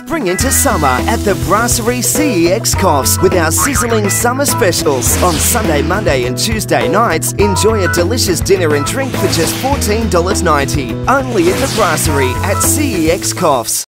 spring into summer at the Brasserie C.ex Coffs with our sizzling summer specials. On Sunday, Monday, and Tuesday nights, enjoy a delicious dinner and drink for just $14.90. Only at the Brasserie at C.ex Coffs.